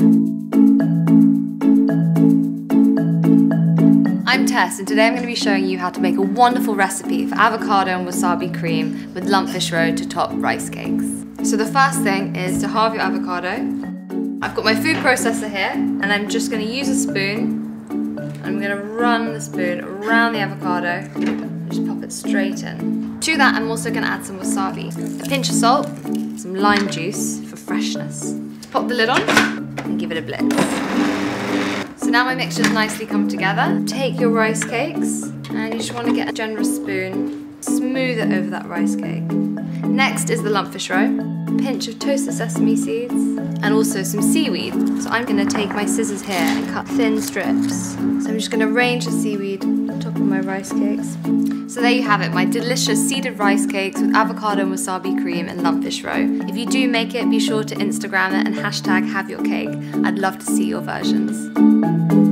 I'm Tess and today I'm going to be showing you how to make a wonderful recipe for avocado and wasabi cream with lumpfish roe to top rice cakes. So the first thing is to halve your avocado. I've got my food processor here and I'm just going to use a spoon. I'm going to run the spoon around the avocado and just pop it straight in. To that I'm also going to add some wasabi, a pinch of salt, some lime juice for freshness. Pop the lid on and give it a blitz. So now my mixture's nicely come together. Take your rice cakes and you just want to get a generous spoon, smooth it over that rice cake. Next is the lumpfish roe, a pinch of toasted sesame seeds, and also some seaweed. So I'm going to take my scissors here and cut thin strips. So I'm just going to arrange the seaweed on top of my rice cakes. So there you have it, my delicious seeded rice cakes with avocado and wasabi cream and lumpfish roe. If you do make it, be sure to Instagram it and hashtag have your cake. I'd love to see your versions.